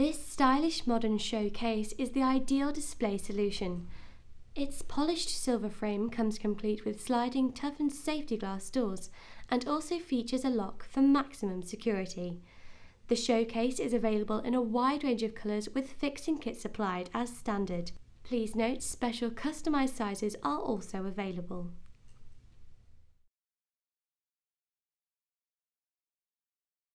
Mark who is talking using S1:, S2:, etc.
S1: This stylish modern showcase is the ideal display solution. Its polished silver frame comes complete with sliding toughened safety glass doors and also features a lock for maximum security. The showcase is available in a wide range of colours with fixing kits supplied as standard. Please note special customised sizes are also available.